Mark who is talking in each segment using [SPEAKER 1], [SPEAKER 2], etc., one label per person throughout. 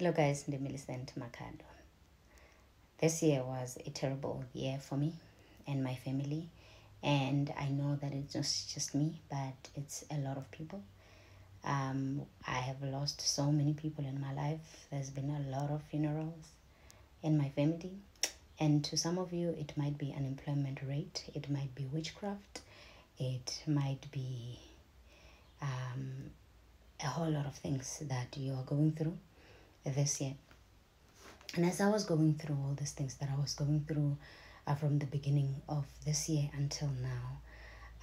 [SPEAKER 1] Hello, guys. I'm Millicent Makhado. This year was a terrible year for me and my family, and I know that it's just just me, but it's a lot of people. Um, I have lost so many people in my life. There's been a lot of funerals in my family, and to some of you, it might be unemployment rate, it might be witchcraft, it might be um, a whole lot of things that you are going through this year. And as I was going through all these things that I was going through uh, from the beginning of this year until now,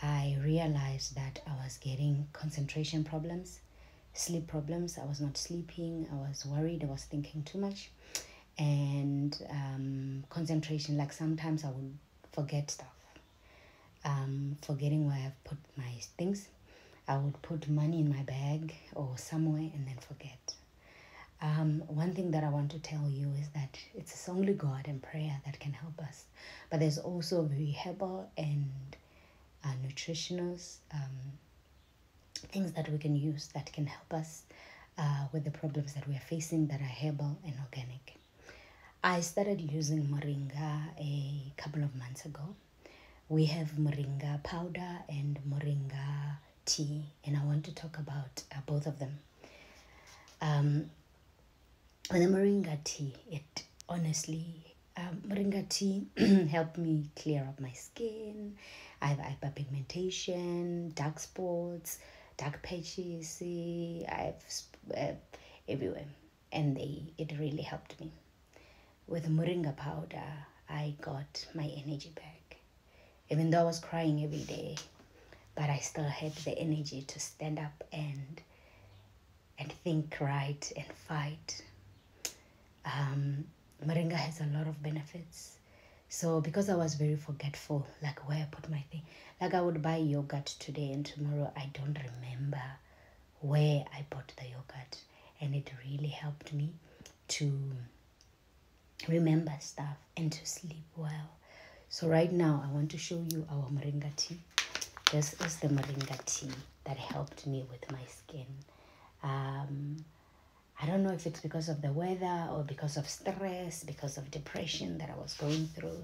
[SPEAKER 1] I realized that I was getting concentration problems, sleep problems. I was not sleeping. I was worried. I was thinking too much. And um, concentration, like sometimes I would forget stuff, um, forgetting where I've put my things. I would put money in my bag or somewhere and then forget. Um, one thing that I want to tell you is that it's only God and prayer that can help us. But there's also very herbal and uh, nutritional um, things that we can use that can help us uh, with the problems that we are facing that are herbal and organic. I started using moringa a couple of months ago. We have moringa powder and moringa tea, and I want to talk about uh, both of them. Um, with the moringa tea, it honestly, um, moringa tea helped me clear up my skin. I have hyperpigmentation, dark spots, dark patches. I have uh, everywhere, and they it really helped me. With moringa powder, I got my energy back. Even though I was crying every day, but I still had the energy to stand up and and think right and fight um, moringa has a lot of benefits. So because I was very forgetful, like where I put my thing, like I would buy yogurt today and tomorrow I don't remember where I bought the yogurt, and it really helped me to remember stuff and to sleep well. So right now I want to show you our moringa tea. This is the moringa tea that helped me with my skin. Um, I don't know if it's because of the weather or because of stress, because of depression that I was going through,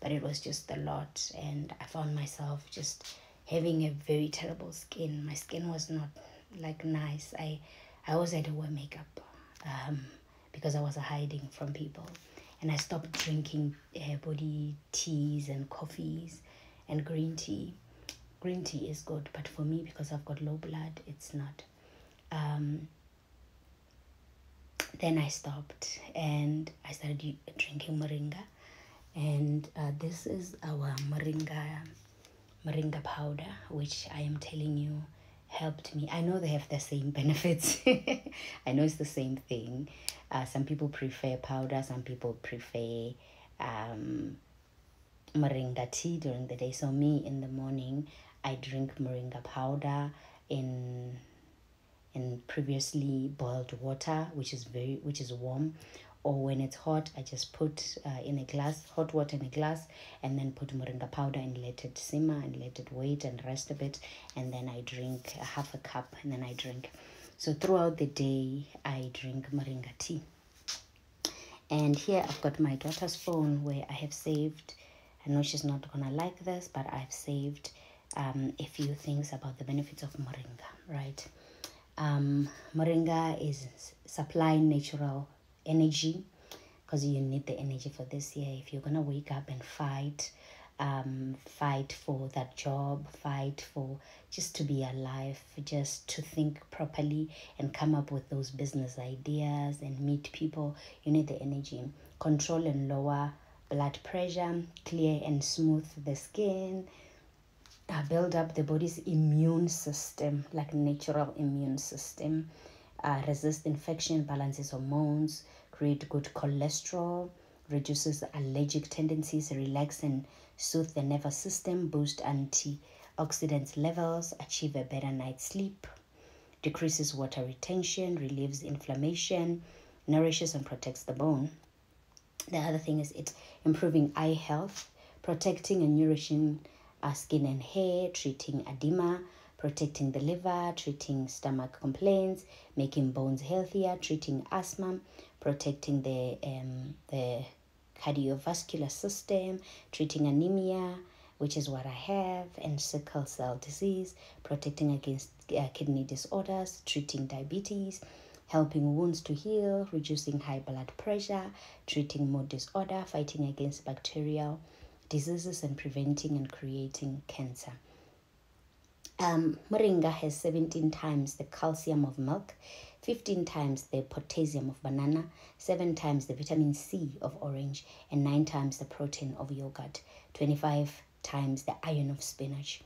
[SPEAKER 1] but it was just a lot. And I found myself just having a very terrible skin. My skin was not like nice. I, I always had to wear makeup um, because I was hiding from people. And I stopped drinking uh, body teas and coffees and green tea. Green tea is good, but for me, because I've got low blood, it's not. Um, then I stopped and I started drinking moringa. And uh, this is our moringa moringa powder, which I am telling you helped me. I know they have the same benefits. I know it's the same thing. Uh, some people prefer powder, some people prefer um, moringa tea during the day. So me in the morning, I drink moringa powder in in previously boiled water which is very which is warm. Or when it's hot i just put uh, in a glass hot water in a glass and then put moringa powder and let it simmer and let it wait and rest a bit and then i drink half a cup and then i drink. So throughout the day i drink moringa tea. And here i've got my daughter's phone where i have saved i know she's not gonna like this but i've saved um, a few things about the benefits of moringa right um, moringa is supplying natural energy because you need the energy for this year. If you're gonna wake up and fight, um, fight for that job, fight for just to be alive, just to think properly and come up with those business ideas and meet people, you need the energy. Control and lower blood pressure, clear and smooth the skin, uh, build up the body's immune system, like natural immune system, uh, resist infection, balances hormones, create good cholesterol, reduces allergic tendencies, relax and soothe the nervous system, boost antioxidant levels, achieve a better night's sleep, decreases water retention, relieves inflammation, nourishes and protects the bone. The other thing is it's improving eye health, protecting and nourishing uh, skin and hair, treating edema, protecting the liver, treating stomach complaints, making bones healthier, treating asthma, protecting the um, the cardiovascular system, treating anemia, which is what I have, and sickle cell disease, protecting against uh, kidney disorders, treating diabetes, helping wounds to heal, reducing high blood pressure, treating mood disorder, fighting against bacterial diseases, and preventing and creating cancer. Um, moringa has 17 times the calcium of milk, 15 times the potassium of banana, 7 times the vitamin C of orange, and 9 times the protein of yogurt, 25 times the iron of spinach,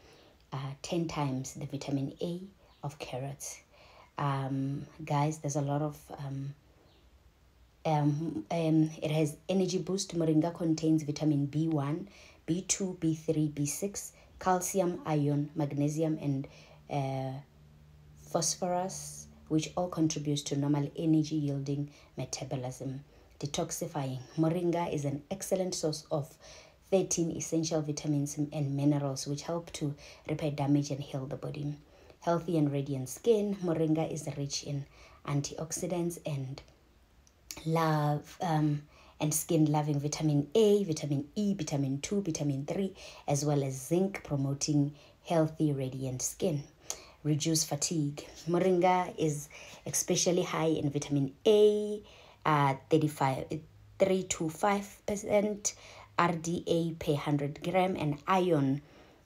[SPEAKER 1] uh, 10 times the vitamin A of carrots. Um, guys, there's a lot of. Um, um, um, it has energy boost. Moringa contains vitamin B1, B2, B3, B6, calcium, iron, magnesium, and uh, phosphorus, which all contributes to normal energy yielding metabolism. Detoxifying. Moringa is an excellent source of 13 essential vitamins and minerals which help to repair damage and heal the body. Healthy and radiant skin. Moringa is rich in antioxidants and love um, and skin loving vitamin A, vitamin E, vitamin 2, vitamin 3, as well as zinc, promoting healthy, radiant skin. Reduce fatigue. Moringa is especially high in vitamin A, uh, 35, 3 to 5%, RDA per 100 gram, and iron,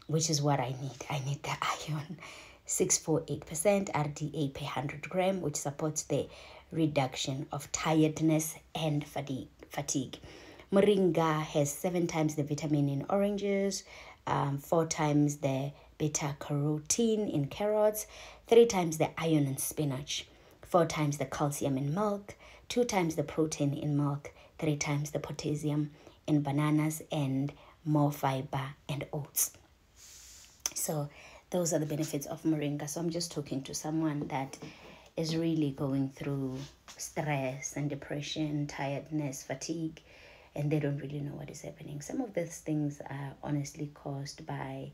[SPEAKER 1] which is what I need. I need the iron. 648% RDA per 100 gram, which supports the reduction of tiredness and fatigue. Moringa has seven times the vitamin in oranges, um, four times the beta carotene in carrots, three times the iron in spinach, four times the calcium in milk, two times the protein in milk, three times the potassium in bananas, and more fiber and oats. So, those are the benefits of moringa. So, I'm just talking to someone that is really going through stress and depression, tiredness, fatigue, and they don't really know what is happening. Some of these things are honestly caused by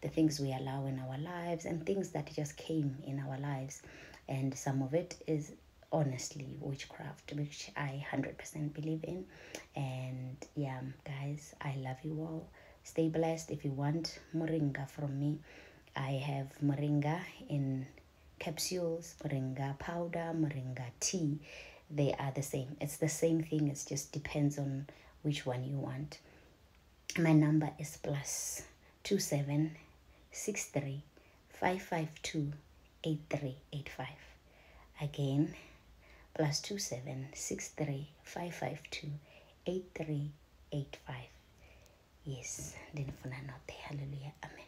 [SPEAKER 1] the things we allow in our lives and things that just came in our lives. And some of it is honestly witchcraft, which I 100% believe in. And yeah, guys, I love you all. Stay blessed. If you want moringa from me, I have moringa in capsules, moringa powder, moringa tea, they are the same. It's the same thing, it just depends on which one you want. My number is plus two seven six three five five two eight three eight five. Again, plus two seven six three five five two eight three eight five. Yes, ndinifuna. Hallelujah. Amen.